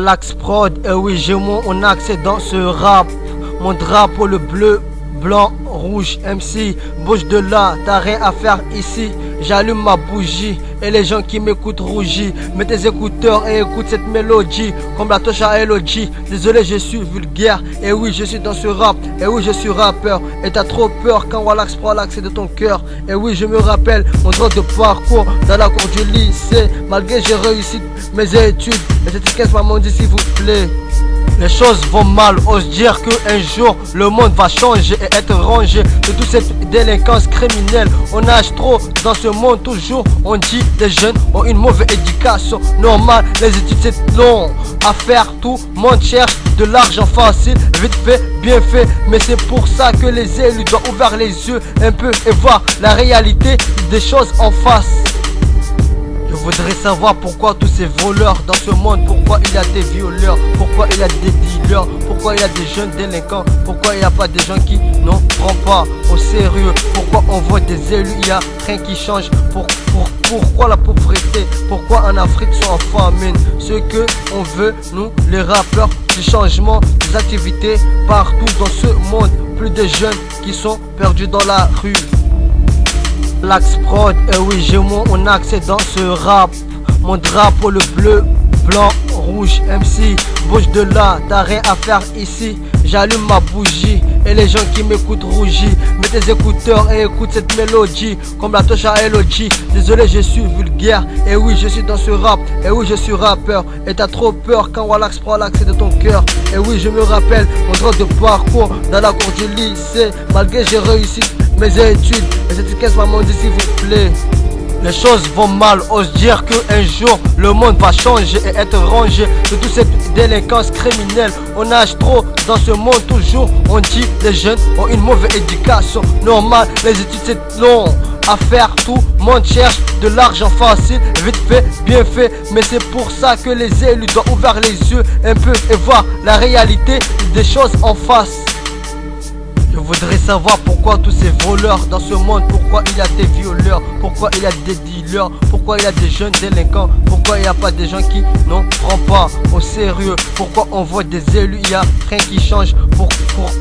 L'axe prod, et oui j'ai mon accès dans ce rap Mon drapeau le bleu, blanc, rouge, MC Bouge de là, t'as rien à faire ici. J'allume ma bougie et les gens qui m'écoutent rougissent. Mets tes écouteurs et écoute cette mélodie Comme la touche à Elodie. Désolé je suis vulgaire. Et oui je suis dans ce rap. Et oui je suis rappeur. Et t'as trop peur quand Wallax prend l'accès de ton cœur. Et oui je me rappelle mon droit de parcours Dans la cour du lycée. Malgré j'ai réussi mes études Et cette caisse m'a dit s'il vous plaît les choses vont mal, ose dire qu'un jour le monde va changer et être rangé de toute cette délinquance criminelle. On nage trop dans ce monde toujours, on dit les jeunes ont une mauvaise éducation normale, les études c'est long à faire, tout le monde cherche de l'argent facile, vite fait, bien fait, mais c'est pour ça que les élus doivent ouvrir les yeux un peu et voir la réalité des choses en face. Voudrais savoir pourquoi tous ces voleurs dans ce monde, pourquoi il y a des violeurs, pourquoi il y a des dealers, pourquoi il y a des jeunes délinquants, pourquoi il n'y a pas des gens qui n'en prennent pas au sérieux, pourquoi on voit des élus, il n'y a rien qui change, pour, pourquoi la pauvreté, pourquoi en Afrique sont en famine, ce que on veut, nous les rappeurs, du changement, des activités partout dans ce monde, plus de jeunes qui sont perdus dans la rue. L'axe prod, et eh oui j'ai mon accès dans ce rap. Mon drapeau le bleu, blanc, rouge, MC Bouge de là, t'as rien à faire ici. J'allume ma bougie et les gens qui m'écoutent rougissent. Mets tes écouteurs et écoute cette mélodie Comme la touche à Elodie. Désolé je suis vulgaire. Et oui je suis dans ce rap. Et oui je suis rappeur. Et t'as trop peur quand Wallax prend l'accès de ton cœur. Et oui je me rappelle mon droit de parcours Dans la cour du lycée. Malgré j'ai réussi mes études Et cette caisse maman dit s'il vous plaît les choses vont mal, ose dire qu'un jour le monde va changer et être rangé de toute cette délinquance criminelle. On nage trop dans ce monde toujours, on dit les jeunes ont une mauvaise éducation. Normal, les études c'est long à faire, tout le monde cherche de l'argent facile, vite fait, bien fait. Mais c'est pour ça que les élus doivent ouvrir les yeux un peu et voir la réalité des choses en face. Je voudrais savoir pourquoi tous ces voleurs dans ce monde, pourquoi il y a des violeurs, pourquoi il y a des dealers, pourquoi il y a des jeunes délinquants, pourquoi il n'y a pas des gens qui n'en prennent pas au sérieux, pourquoi on voit des élus, il n'y a rien qui change, pour,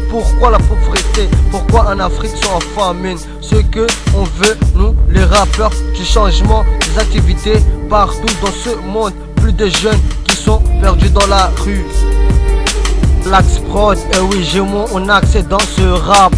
pourquoi la pauvreté, pourquoi en Afrique sont en famine, ce que on veut, nous les rappeurs, du changement, des activités partout dans ce monde, plus de jeunes qui sont perdus dans la rue. L'axe prod, et oui j'ai mon accès dans ce rap.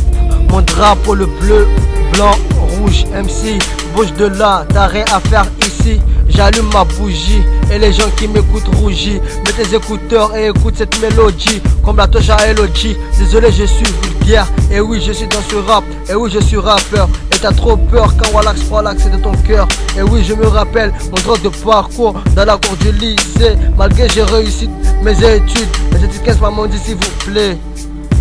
Mon drapeau le bleu, blanc, rouge, MC Bouge de là, t'as rien à faire ici. J'allume ma bougie et les gens qui m'écoutent rougissent. Mets tes écouteurs et écoute cette mélodie. Comme la touche à Elodie. Désolé je suis vulgaire. Et oui je suis dans ce rap. Et oui je suis rappeur t'as trop peur quand Wallax prend l'accès de ton cœur. Et oui, je me rappelle mon droit de parcours dans la cour du lycée. Malgré j'ai réussi mes études, les étiquettes maman dit s'il vous plaît.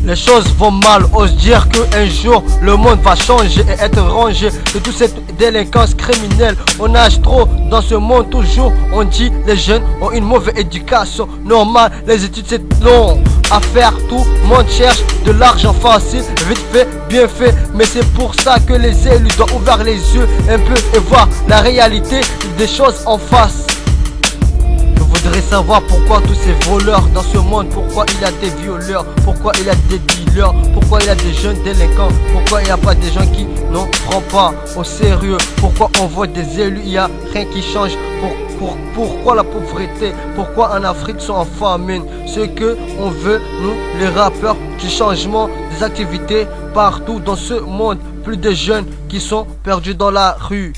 Les choses vont mal, ose dire qu'un jour le monde va changer et être rangé de toute cette délinquance criminelle. On nage trop dans ce monde toujours, on dit les jeunes ont une mauvaise éducation. Normal, les études c'est long à faire, tout le monde cherche de l'argent facile, vite fait, bien fait. Mais c'est pour ça que les élus doivent ouvrir les yeux un peu et voir la réalité des choses en face voudrais savoir pourquoi tous ces voleurs dans ce monde, pourquoi il y a des violeurs, pourquoi il y a des dealers, pourquoi il y a des jeunes délinquants, pourquoi il n'y a pas des gens qui n'en prennent pas au sérieux, pourquoi on voit des élus, il n'y a rien qui change, pour, pourquoi la pauvreté, pourquoi en Afrique sont en famine, ce que on veut, nous les rappeurs, du changement des activités partout dans ce monde, plus de jeunes qui sont perdus dans la rue.